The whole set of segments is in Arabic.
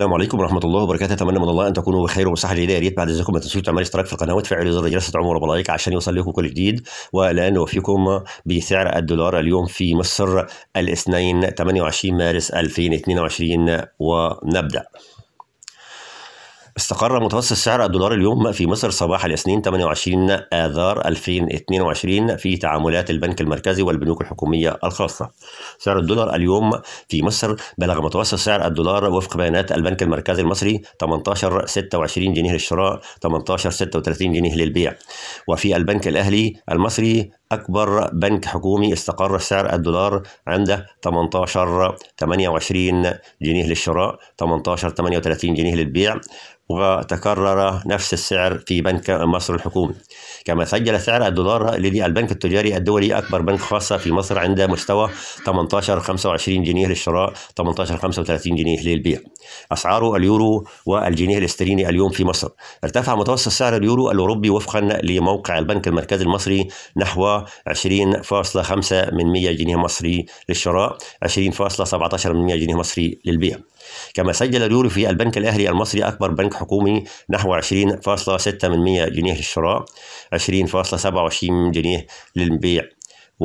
السلام عليكم ورحمة الله وبركاته. أتمنى من الله أن تكونوا بخير وبصحة جيدة يا ريت بعد إذنكم ما تنسوش تعملوا اشتراك في القناة وتفعلوا زر جرس العمر وبلايك عشان يوصل لكم كل جديد. والآن نوفيكم بسعر الدولار اليوم في مصر الاثنين 28 مارس 2022 ونبدأ. استقر متوسط سعر الدولار اليوم في مصر صباح الاثنين 28 آذار 2022 في تعاملات البنك المركزي والبنوك الحكومية الخاصة. سعر الدولار اليوم في مصر بلغ متوسط سعر الدولار وفق بيانات البنك المركزي المصري 18 26 جنيه للشراء 18 36 جنيه للبيع. وفي البنك الأهلي المصري أكبر بنك حكومي استقر سعر الدولار عند 18 28 جنيه للشراء 18 38 جنيه للبيع وتكرر نفس السعر في بنك مصر الحكومي. كما سجل سعر الدولار لدي البنك التجاري الدولي أكبر بنك خاصة في مصر عند مستوى 18 25 جنيه للشراء 18 35 جنيه للبيع. أسعار اليورو والجنيه الاسترليني اليوم في مصر. ارتفع متوسط سعر اليورو الأوروبي وفقا لموقع البنك المركزي المصري نحو 20.5 من 100 جنيه مصري للشراء 20.17 من 100 جنيه مصري للبيع. كما سجل اليورو في البنك الأهلي المصري أكبر بنك حكومي نحو 20.6 من 100 جنيه للشراء 20.27 جنيه للبيع.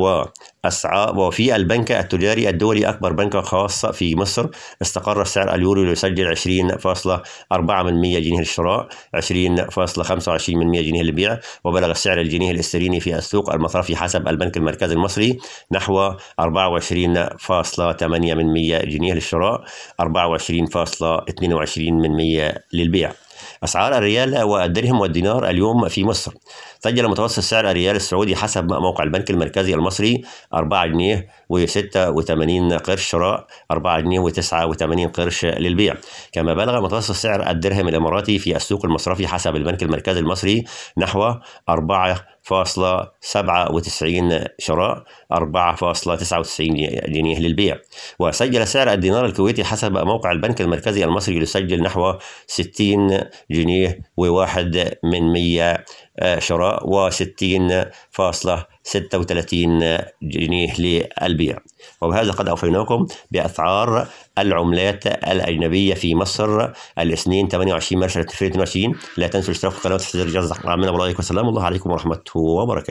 وأسعار وفي البنك التجاري الدولي أكبر بنك خاص في مصر. استقر سعر اليورو ليسجل 20.4 من 100 جنيه للشراء 20.25 من 100 جنيه للبيع وبلغ سعر الجنيه الاسترليني في السوق المصرفي حسب البنك المركزي المصري نحو 24.8 من 100 جنيه للشراء 24.22 من 100 للبيع. أسعار الريال والدرهم والدينار اليوم في مصر. سجل متوسط سعر الريال السعودي حسب موقع البنك المركزي المصري 4 جنيه و86 قرش شراء 4 جنيه و89 قرش للبيع. كما بلغ متوسط سعر الدرهم الإماراتي في السوق المصرفي حسب البنك المركزي المصري نحو 4 فاصلة سبعة وتسعين شراء أربعة فاصلة تسعة وتسعين جنيه للبيع. وسجل سعر الدينار الكويتي حسب موقع البنك المركزي المصري يسجل نحو ستين جنيه وواحد من مية شراء وستين فاصلة ستة وثلاثين جنيه للبيع. وبهذا قد أوفيناكم بأسعار العملات الأجنبية في مصر الاثنين 28 مارس 2022 لا تنسوا الاشتراك في القناة وتفعيل الجرس عمنا والسلام الله عليكم ورحمة وبركاته.